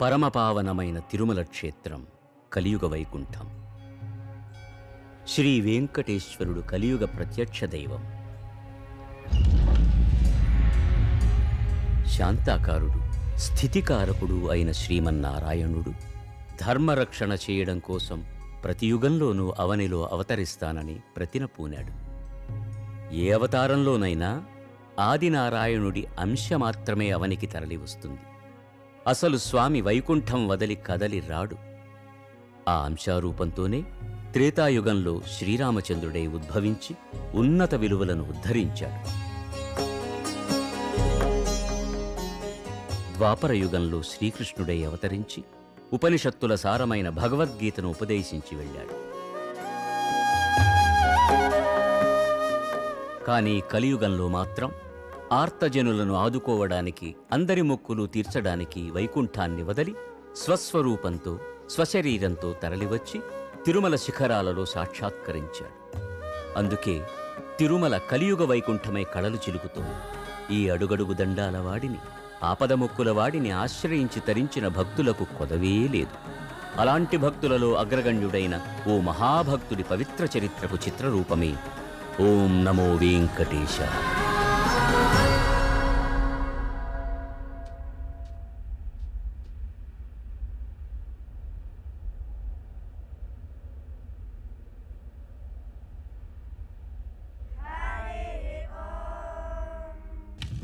పరమపావనమైన తిరుమల క్షేత్రం కలియుగ వైకుంఠం. శ్రీ వెంకటేశ్వరుడు కలియుగ ప్రత్యక్ష దైవం. శాంతాకారుడు స్థితికారకుడు అయిన శ్రీమన్నారాయణుడు ధర్మరక్షణ చేయడం కోసం ప్రతి యుగంలోనూ అవనిలో అవతరిస్తానని ప్రతిన పూనాడు. ఏ అవతారంలోనైనా ఆదినారాయణుడి అంశ మాత్రమే అవనికి తరలివస్తుంది. అసలు స్వామి వైకుంఠం వదలి కదలి రాడు. ఆ అంశారూపంతోనే త్రేతాయుగంలో శ్రీరామచంద్రుడై ఉద్భవించి ఉన్నత విలువలను ఉద్ధరించాడు. ద్వాపర యుగంలో శ్రీకృష్ణుడై అవతరించి ఉపనిషత్తుల సారమైన భగవద్గీతను ఉపదేశించి వెళ్ళాడు. కానీ కలియుగంలో మాత్రం ఆర్తజనులను ఆదుకోవడానికి అందరి మొక్కులు తీర్చడానికి వైకుంఠాన్ని వదలి స్వస్వరూపంతో స్వశరీరంతో తరలివచ్చి తిరుమల శిఖరాలలో సాక్షాత్కరించాడు. అందుకే తిరుమల కలియుగ వైకుంఠమై కళలు చిలుకుతోంది. ఈ అడుగడుగు దండాల వాడిని ఆపద మొక్కుల వాడిని ఆశ్రయించి తరించిన భక్తులకు కొదవే లేదు. అలాంటి భక్తులలో అగ్రగణ్యుడైన ఓ మహాభక్తుడి పవిత్ర చరిత్రకు చిత్రరూపమే. ఓం నమో వెంకటేశ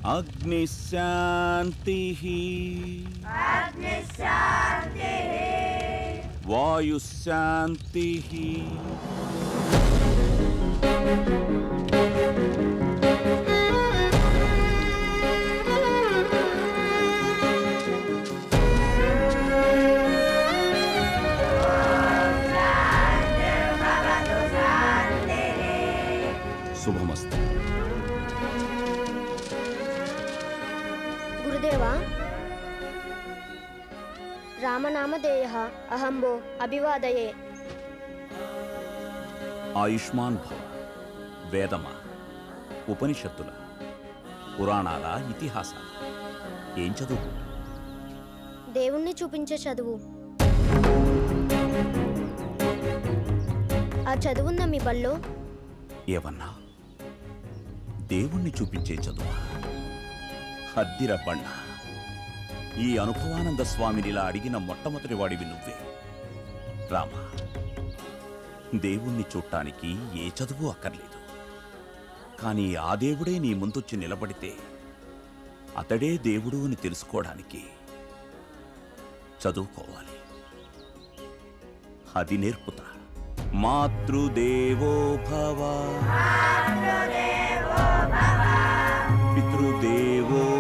अग्निशा अग्निशान्तिः। वायुशान्तिः। शुभमस्तु। గురుదేవా? రామనామధేయ అహంబో అభివాదయే. ఆయుష్మాన్ భవ వేదమా ఉపనిషత్తుల పురాణాల ఇతిహాసాల. ఏం చదువు దేవుణ్ణి చూపించే చదువు. ఆ చదువున్న మీ బల్లో? ఏమన్నా? దేవుణ్ణి చూపించే చదువా? హద్దిర ఈ అనుభవానంద స్వామినిలా అడిగిన మొట్టమొదటి వాడివి నువ్వే. రామ దేవుణ్ణి చూడటానికి ఏ చదువు అక్కర్లేదు. కానీ ఆ దేవుడే నీ ముందొచ్చి నిలబడితే అతడే దేవుడు అని తెలుసుకోవడానికి చదువుకోవాలి. అది నేర్పుతా. మాతృదేవో భవ పితృదేవో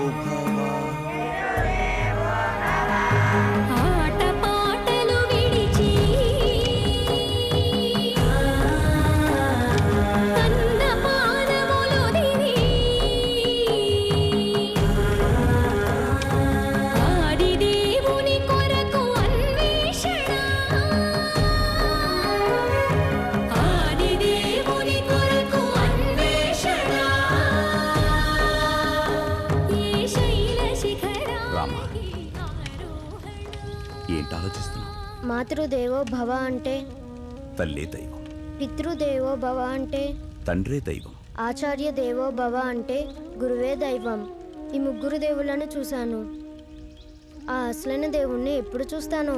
అంటే? తల్లే దైవం. పితృదేవో భవ అంటే? తండ్రే దైవం. ఆచార్య దేవో భవ అంటే? గురువే దైవం. ఈ ముగ్గురు దేవుళ్ళను చూశాను. ఆ అసలైన దేవుణ్ణి ఎప్పుడు చూస్తాను?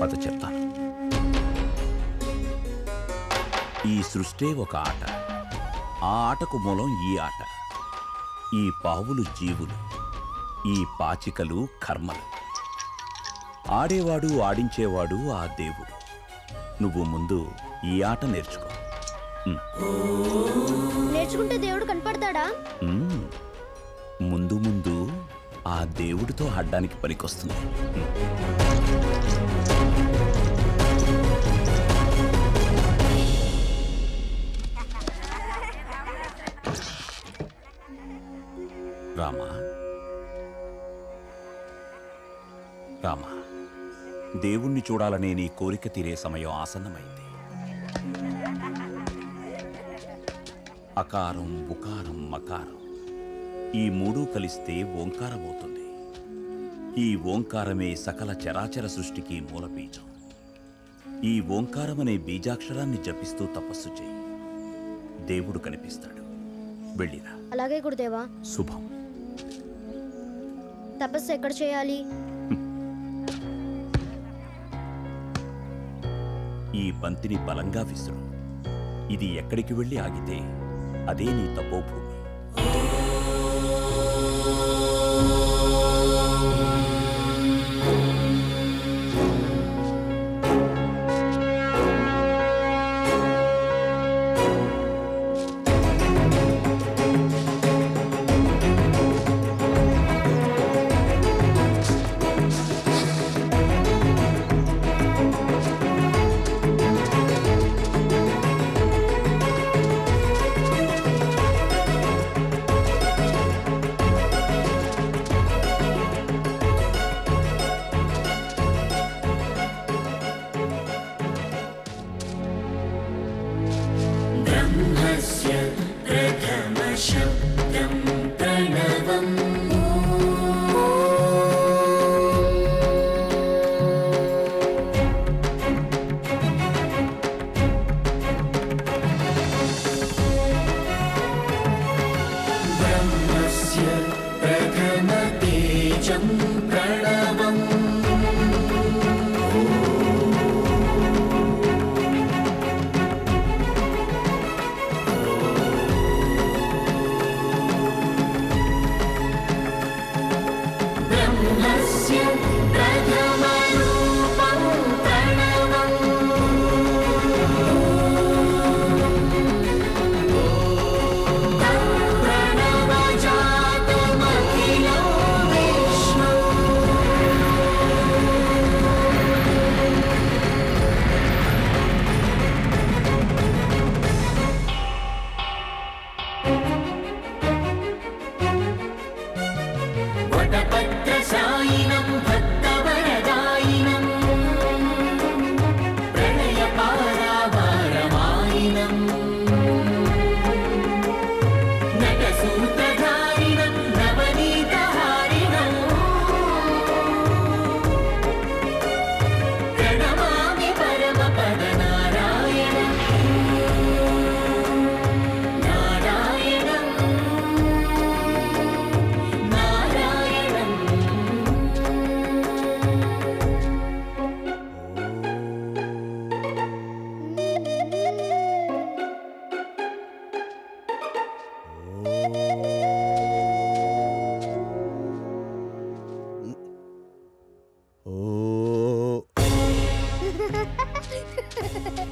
పద చెప్తాను ఈ సృష్టే ఒక ఆట. ఆ ఆటకు మూలం ఈ ఆట. ఈ పావులు జీవులు. ఈ పాచికలు కర్మలు. ఆడేవాడు ఆడించేవాడు ఆ దేవుడు. నువ్వు ముందు ఈ ఆట నేర్చుకో. నేర్చుకుంటే దేవుడు కనపడతాడా. ముందు ముందు ఆ దేవుడితో ఆడ్డానికి పనికొస్తుంది. దేవుణ్ణి చూడాలనే నీ కోరిక తీరే సమయం ఆసన్నమైంది. అకారం ఉకారం మకారం ఈ మూడూ కలిస్తే ఓంకారమవుతుంది. ఈ ఓంకారమే సకల చరాచర సృష్టికి మూలబీజం ఈ ఓంకారమనే బీజాక్షరాన్ని జపిస్తూ తపస్సు చేయి దేవుడు కనిపిస్తాడు. వెళ్ళిరా. అలాగే గురుదేవా. శుభం. తపస్సు ఎక్కడ చేయాలి? ఈ బంతిని బలంగా విసురు. ఇది ఎక్కడికి వెళ్ళి ఆగితే అదే నీ తపోభూమి.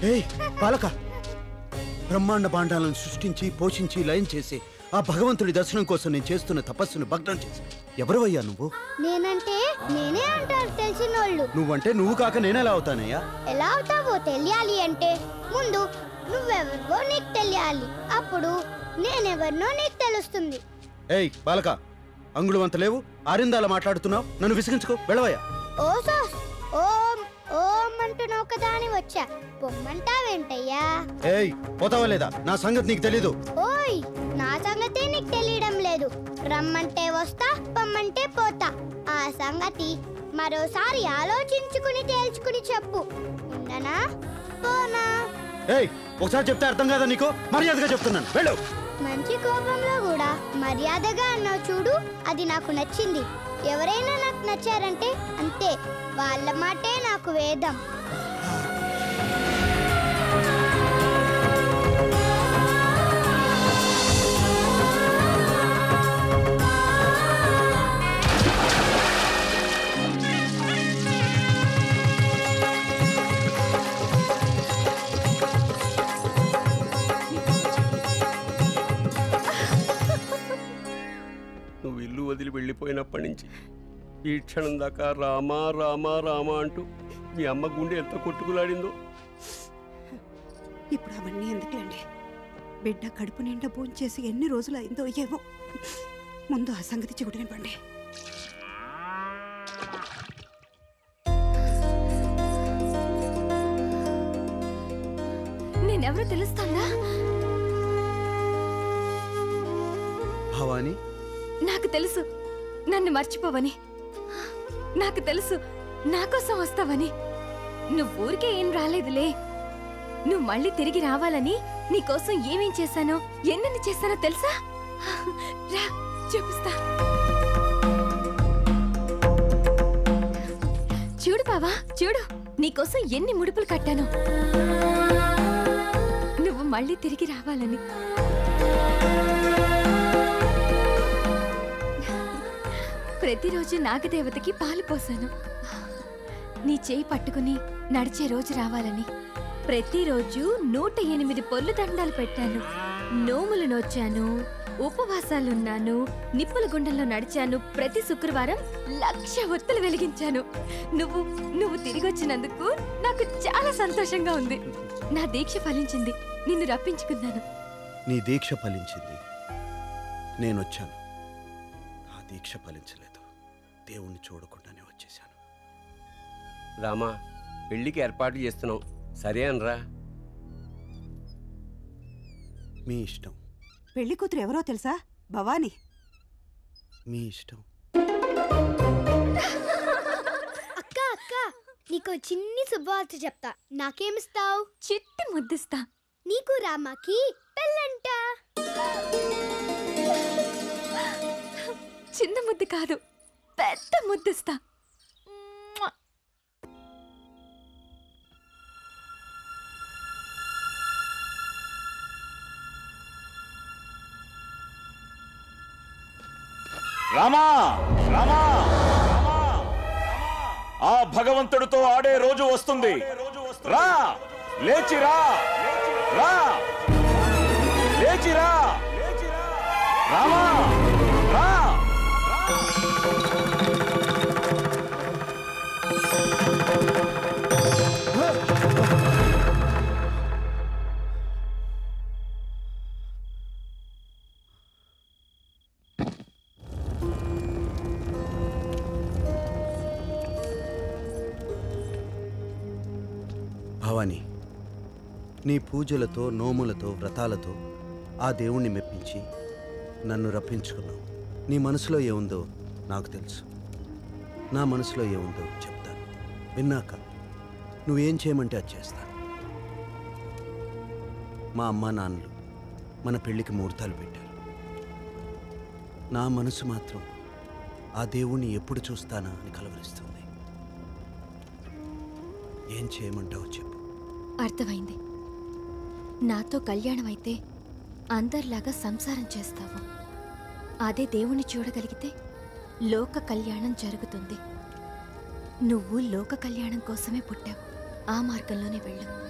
ఏయ్ బాలక బ్రహ్మాండ భాండాలను సృష్టించి పోషించి లయం చేసి ఆ భగవంతుడి దర్శనం కోసం నేను చేస్తున్న తపస్సును భగ్నం చేసి. ఎవరివయ్యా నువ్వు? నేనంటే నేనే అంటారు తెలిసిన వాళ్ళు నువ్వంటే నువ్వు కాక నేనెలా అవుతానయ్యా? ఎలా అవుతావో తెలియాలి అంటే ముందు నువ్వెవరివో నీకు తెలియాలి. అప్పుడు నేనెవరినో నీకు తెలుస్తుంది. ఏయ్ బాలక అంగుళం అంత లేవు. ఆరిందాల మాట్లాడుతున్నావు. నన్ను విసిగించుకో. వెళ్ళవయ్యా. ఓ సాస్ అని వచ్చా. పొమ్మంటావేంటయ్యా? ఏయ్ పోతావా లేదా? నా సంగతి నీకు తెలీదు. ఓయ్ నా సంగతే నీకు తెలియడం లేదు. రమ్మంటే వస్తా పొమ్మంటే పోతా. ఆ సంగతి మరోసారి ఆలోచించుకుని తేల్చుకుని చెప్పు. ఉండనా పోనా? ఏయ్ ఒకసారి చెప్తే అర్థం కాదా నీకు? మర్యాదగా చెప్తున్నాను. వెళ్ళు. మంచి కోపంలో కూడా మర్యాదగా అన్నావు చూడు అది నాకు నచ్చింది. ఎవరైనా నాకు నచ్చారంటే అంతే. వాళ్ళ మాటే నాకు వేదం. ఈ క్షణం దాకా రామా రామా రామా అంటూ మీ అమ్మ గుండె ఎంత కొట్టుకులాడిందో. ఇప్పుడు అవన్నీ ఎందుకులేండి? బిడ్డ కడుపు నిండా భోంచేసి ఎన్ని రోజులు అయిందో ఏమో. ముందు ఆ సంగతి చెవిటినివ్వండి నేనెవరో తెలుస్తుందా భవాని? నాకు తెలుసు. నన్ను మర్చిపోవని. నాకు తెలుసు. నాకోసం వస్తావని. నువ్వు ఊరికే ఏం రాలేదులే. నువ్వు మళ్ళీ తిరిగి రావాలని నీకోసం ఏమేం చేశానో ఎన్నెన్ని చేశానో తెలుసా? రా చూపిస్తా. చూడు బావా చూడు. నీకోసం ఎన్ని ముడుపులు కట్టాను. నువ్వు మళ్ళీ తిరిగి రావాలని. ప్రతిరోజు నాగదేవతకి పాలు పోసాను. నీ చేయి పట్టుకుని నడిచే రోజు రావాలని. ప్రతిరోజు నూట ఎనిమిది పొల్లు దండాలు పెట్టాను. నోములు నోచాను. ఉపవాసాలున్నాను. నిప్పుల గుండంలో నడిచాను. ప్రతి శుక్రవారం లక్ష ఒత్తులు వెలిగించాను. నువ్వు నువ్వు తిరిగి వచ్చినందుకు నాకు చాలా సంతోషంగా ఉంది. నా దీక్ష ఫలించింది. నిన్ను రప్పించుకున్నాను. నీ దీక్ష ఫలించింది. నేనొచ్చాను. దీక్ష ఫలించలేదు. దేవుణ్ణి చూడకుండానే వచ్చేసాను రామా పెళ్ళికి ఏర్పాటు చేస్తున్నాం సరే అనరా. మీ ఇష్టం. పెళ్ళి కూతురు ఎవరో తెలుసా? భవానీ. మీ ఇష్టం. అక్క అక్క నీకు చిన్ని శుభవార్త చెప్తా. నాకేమిస్తావు? చిట్టి ముద్దిస్తా. నీకు రామాకి పెళ్ళంట. చిన్న ముద్దు కాదు. పెద్ద ముద్దిస్తా. రామా! రామా! ఆ భగవంతుడితో ఆడే రోజు వస్తుంది. రా! లేచి రా! రా! లేచి రా! రామా! భవానీ నీ పూజలతో నోములతో వ్రతాలతో ఆ దేవుణ్ణి మెప్పించి నన్ను రప్పించుకున్నావు. నీ మనసులో ఏముందో నాకు తెలుసు. నా మనసులో ఏముందో చెప్తాను. విన్నాక నువ్వేం చేయమంటే అది చేస్తాను. మా అమ్మా నాన్నలు మన పెళ్ళికి ముహూర్తాలు పెట్టారు. నా మనసు మాత్రం ఆ దేవుణ్ణి ఎప్పుడు చూస్తానా అని కలవరిస్తుంది. ఏం చేయమంటావో చెప్పు. అర్థమైంది. నాతో కళ్యాణం అయితే అందరిలాగా సంసారం చేస్తావు. అదే దేవుణ్ణి చూడగలిగితే లోక కళ్యాణం జరుగుతుంది. నువ్వు లోక కళ్యాణం కోసమే పుట్టావు. ఆ మార్గంలోనే వెళ్ళు.